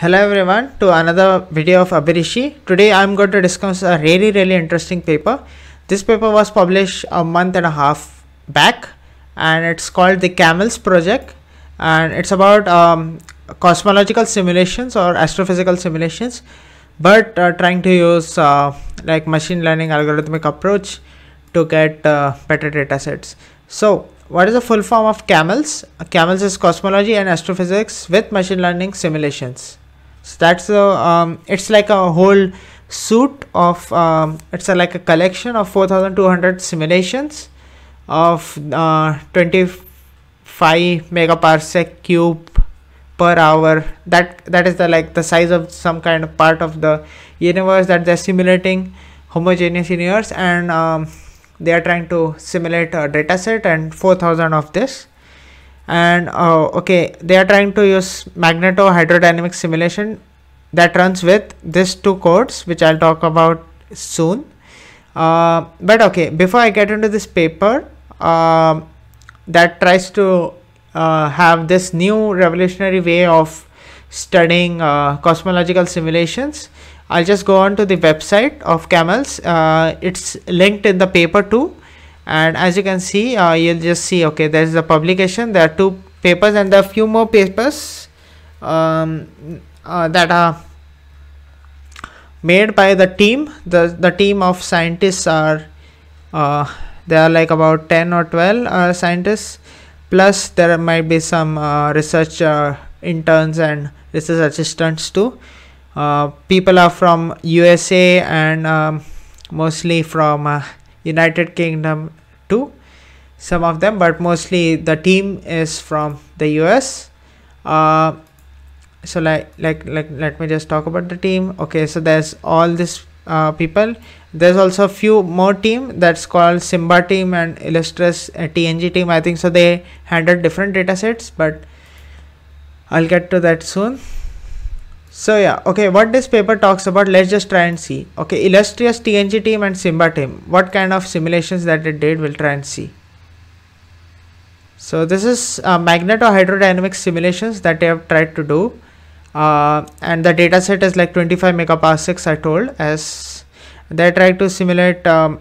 Hello everyone to another video of Abhirishi. Today I'm going to discuss a really really interesting paper. This paper was published a month and a half back and it's called the Camels project and it's about um, cosmological simulations or astrophysical simulations but uh, trying to use uh, like machine learning algorithmic approach to get uh, better data sets. So what is the full form of camels camels is cosmology and astrophysics with machine learning simulations so that's the um, it's like a whole suite of um, it's a, like a collection of 4200 simulations of uh, 25 megaparsec cube per hour. That that is the like the size of some kind of part of the universe that they're simulating homogeneous universe and um, they are trying to simulate a data set and 4000 of this and uh, okay they are trying to use magneto hydrodynamic simulation that runs with these two codes which i'll talk about soon. Uh, but okay before i get into this paper uh, that tries to uh, have this new revolutionary way of studying uh, cosmological simulations I'll just go on to the website of camels. Uh, it's linked in the paper too and as you can see uh, you'll just see okay there's a publication. There are two papers and there are few more papers um, uh, that are made by the team. The the team of scientists are uh, there are like about 10 or 12 uh, scientists. Plus there might be some uh, research interns and research assistants too. Uh, people are from USA and um, mostly from uh, United Kingdom too some of them but mostly the team is from the US uh, so like like like let me just talk about the team. Okay so there's all this uh, people. There's also a few more team that's called Simba team and Illustris uh, TNG team. I think so they handle different data sets but I'll get to that soon so yeah, okay, what this paper talks about, let's just try and see. Okay, Illustris TNG team and Simba team, what kind of simulations that it did, we'll try and see. So this is uh, magneto-hydrodynamic simulations that they have tried to do. Uh, and the data set is like 25 megaparsecs I told as they try to simulate um,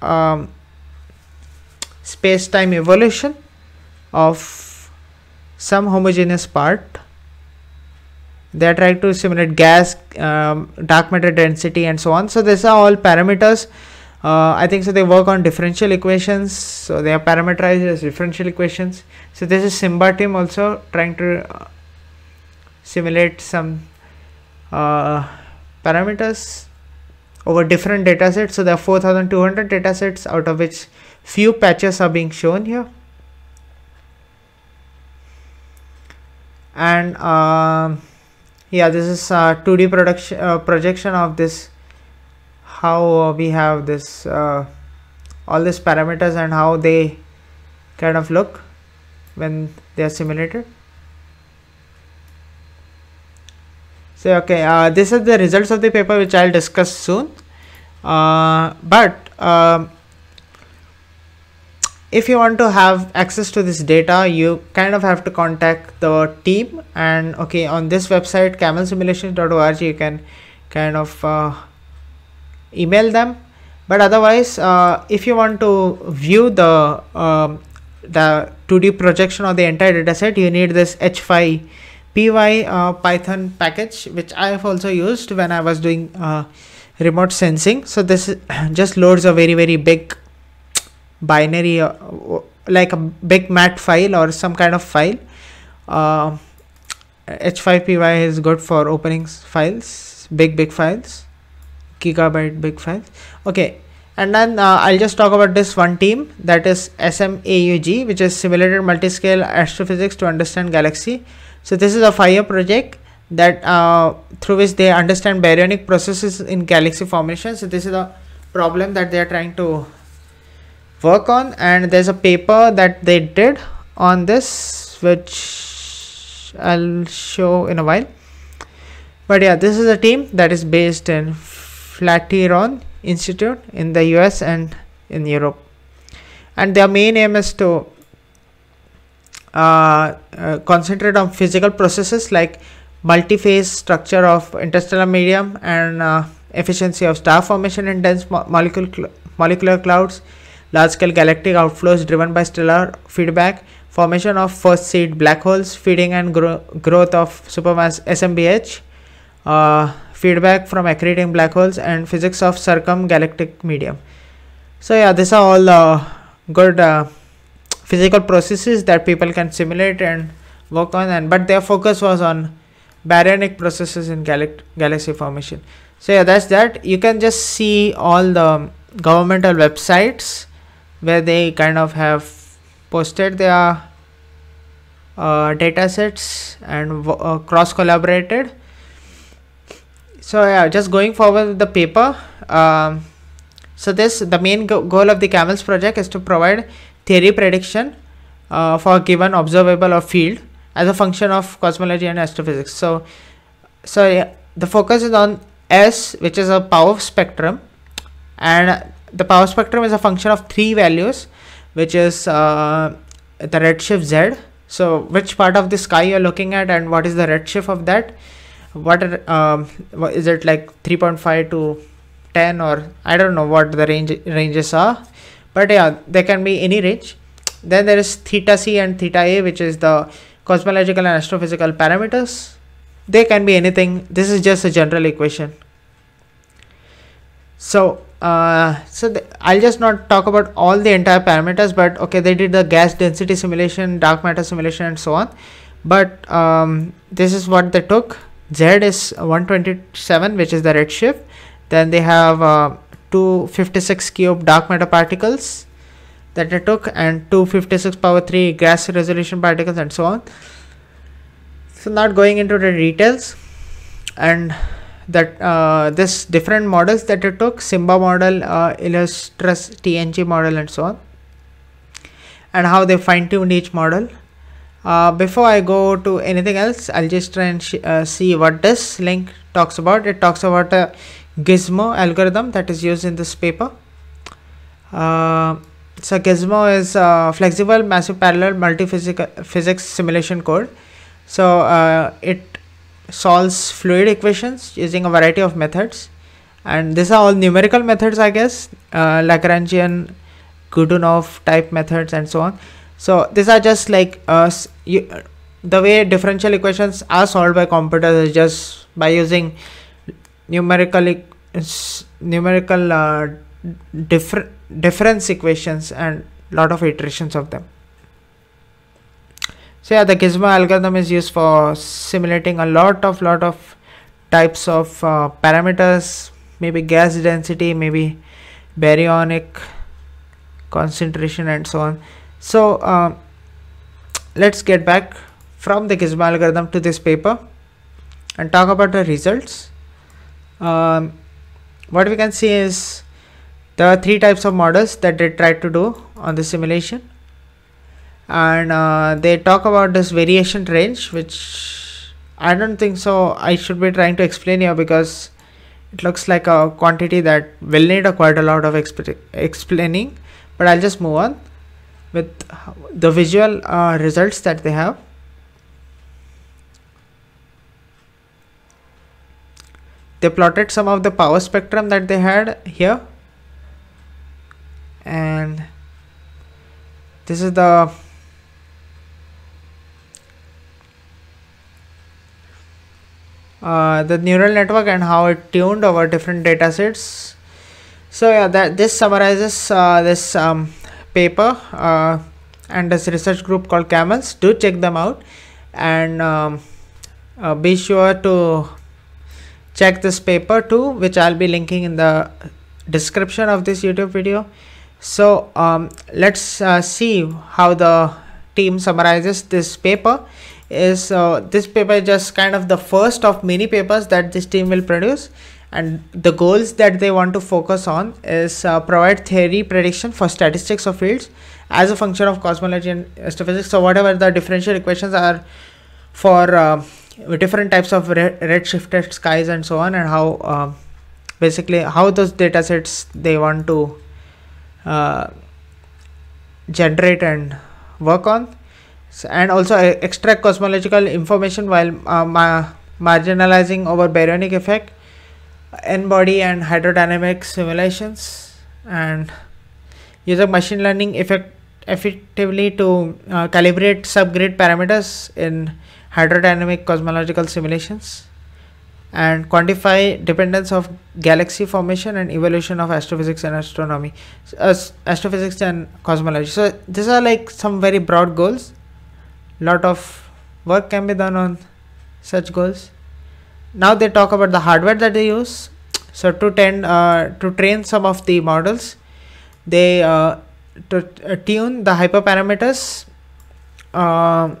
um, space-time evolution of some homogeneous part they are trying to simulate gas um, dark matter density and so on. So these are all parameters. Uh, I think so they work on differential equations. So they are parameterized as differential equations. So this is Simba team also trying to uh, simulate some uh, parameters over different data sets so there are 4200 data sets out of which few patches are being shown here. And um, yeah this is a 2d production uh, projection of this how uh, we have this uh, all these parameters and how they kind of look when they are simulated. So okay uh, this is the results of the paper which i'll discuss soon. Uh, but um, if you want to have access to this data you kind of have to contact the team. And okay on this website camelsimulations.org you can kind of uh, email them. But otherwise uh, if you want to view the um, the 2d projection of the entire dataset you need this h5 py uh, python package which i have also used when i was doing uh, remote sensing. So this just loads a very very big binary uh, like a big mat file or some kind of file. Uh, h5py is good for opening files big big files gigabyte big files. Okay and then uh, i'll just talk about this one team that is smaug which is simulated multiscale astrophysics to understand galaxy. So this is a fire project that uh, through which they understand baryonic processes in galaxy formation. So this is a problem that they are trying to work on and there's a paper that they did on this which I'll show in a while. But yeah this is a team that is based in Flatiron Institute in the US and in Europe. And their main aim is to uh, uh, concentrate on physical processes like multi-phase structure of interstellar medium and uh, efficiency of star formation in dense mo molecule cl molecular clouds, large-scale galactic outflows driven by stellar feedback, formation of first seed black holes, feeding and gro growth of supermass SMBH, uh, feedback from accreting black holes, and physics of circumgalactic medium. So yeah, these are all uh, good uh, physical processes that people can simulate and work on, and but their focus was on baryonic processes in galax galaxy formation. So yeah, that's that. You can just see all the governmental websites where they kind of have posted their uh, data sets and uh, cross collaborated so yeah just going forward with the paper um, so this the main go goal of the camels project is to provide theory prediction uh, for a given observable or field as a function of cosmology and astrophysics. So so yeah, the focus is on s which is a power spectrum and the power spectrum is a function of three values which is uh, the redshift z. So which part of the sky you're looking at and what is the redshift of that? What, are, um, what is it like 3.5 to 10 or i don't know what the range ranges are. But yeah there can be any range. Then there is theta c and theta a which is the cosmological and astrophysical parameters. They can be anything. This is just a general equation. So uh, so I'll just not talk about all the entire parameters but okay they did the gas density simulation dark matter simulation and so on. But um, this is what they took. Z is 127 which is the redshift then they have uh, 256 cube dark matter particles that they took and 256 power 3 gas resolution particles and so on. So not going into the details. And that uh, this different models that it took Simba model, uh, Illustris TNG model and so on and how they fine tuned each model. Uh, before I go to anything else, I'll just try and uh, see what this link talks about. It talks about a Gizmo algorithm that is used in this paper. Uh, so Gizmo is a flexible massive parallel multi-physics simulation code. So uh, it solves fluid equations using a variety of methods. And these are all numerical methods I guess. Uh, Lagrangian Godunov type methods and so on. So these are just like uh, you, the way differential equations are solved by computers is just by using numerical numerical uh, differ difference equations and lot of iterations of them so yeah the gizmo algorithm is used for simulating a lot of lot of types of uh, parameters. Maybe gas density maybe baryonic concentration and so on. So uh, let's get back from the gizmo algorithm to this paper and talk about the results. Um, what we can see is there are three types of models that they tried to do on the simulation and uh, they talk about this variation range which I don't think so I should be trying to explain here because it looks like a quantity that will need a quite a lot of explaining. But I'll just move on with the visual uh, results that they have. They plotted some of the power spectrum that they had here. And this is the Uh, the neural network and how it tuned over different data sets. So yeah that this summarizes uh, this um, paper uh, and this research group called camels do check them out and um, uh, be sure to check this paper too which i'll be linking in the description of this youtube video. So um, let's uh, see how the team summarizes this paper is uh, this paper is just kind of the first of many papers that this team will produce. And the goals that they want to focus on is uh, provide theory prediction for statistics of fields as a function of cosmology and astrophysics. So whatever the differential equations are for uh, different types of red, redshifted skies and so on and how uh, basically how those data sets they want to uh, generate and work on and also extract cosmological information while uh, marginalizing over baryonic effect, n-body and hydrodynamic simulations, and using machine learning effect effectively to uh, calibrate subgrid parameters in hydrodynamic cosmological simulations and quantify dependence of galaxy formation and evolution of astrophysics and astronomy uh, astrophysics and cosmology. So these are like some very broad goals lot of work can be done on such goals. Now they talk about the hardware that they use. So to tend uh, to train some of the models they uh, to uh, tune the hyperparameters. Uh,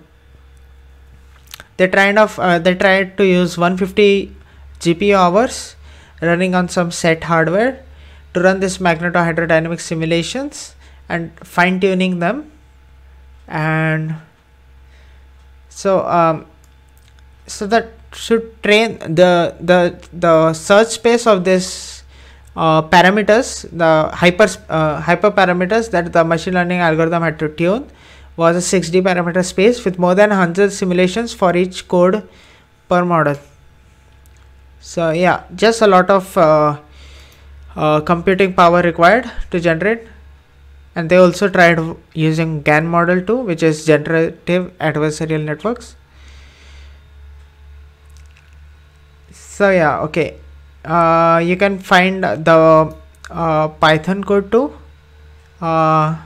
they tried of uh, they tried to use 150 GPU hours running on some set hardware to run this magnetohydrodynamic simulations and fine tuning them. And so um, so that should train the the the search space of this uh, parameters the hyper uh, hyper parameters that the machine learning algorithm had to tune was a 6d parameter space with more than 100 simulations for each code per model. So yeah just a lot of uh, uh, computing power required to generate and they also tried using GAN model too which is generative adversarial networks. So yeah okay. Uh, you can find the uh, python code too. Uh,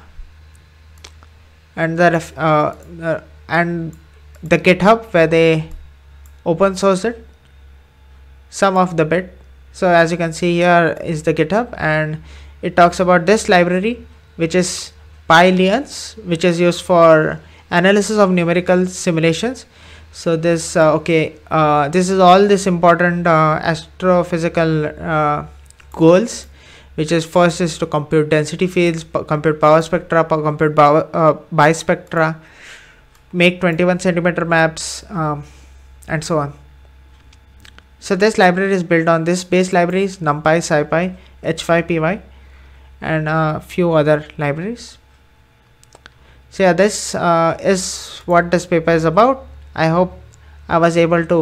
and the uh, and the github where they open source it. Some of the bit. So as you can see here is the github and it talks about this library which is Pylians which is used for analysis of numerical simulations. So this uh, okay uh, this is all this important uh, astrophysical goals which is first is to compute density fields compute power spectra compute uh, bispectra make 21 centimeter maps um, and so on. So this library is built on this base libraries numpy scipy h5py and a few other libraries. So yeah this uh, is what this paper is about. I hope i was able to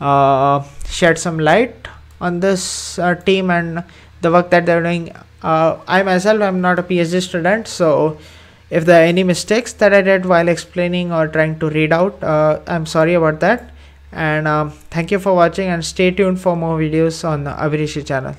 uh, shed some light on this uh, team and the work that they're doing. Uh, i myself am not a phd student so if there are any mistakes that i did while explaining or trying to read out uh, i'm sorry about that. And um, thank you for watching and stay tuned for more videos on the Abhirishi channel